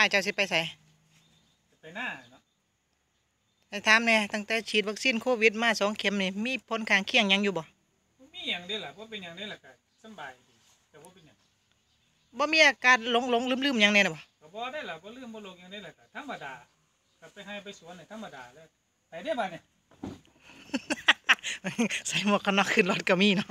อ้ายเจ้าสิไปใส่ไปหน้าเนาะแต่ถามเนี่ยตั้งแต่ฉีดวัคซีนโควิดมาสองเข็มนี่มีผลข้างเคียงหยังอยู่บ่บ่มีอย่างเดียวล่ะว่าเป็นอย่างเดียวล่ะก็สำบายดีแต่ว่าเป็นอย่างบ่มีอาการหลงหลงลืมลืมหยังแน่น่ะบ่ก็บ่ได้ล่ะบ่ลืมบ่ลงอย่างได้ล่ะก็ธรรมดาก็ไปให้ไปสวนนี่ธรรมดาเลยไปได้บ่เนี่ย ใส่หมวกกันน็อกขึ้นรถก็มีเนาะ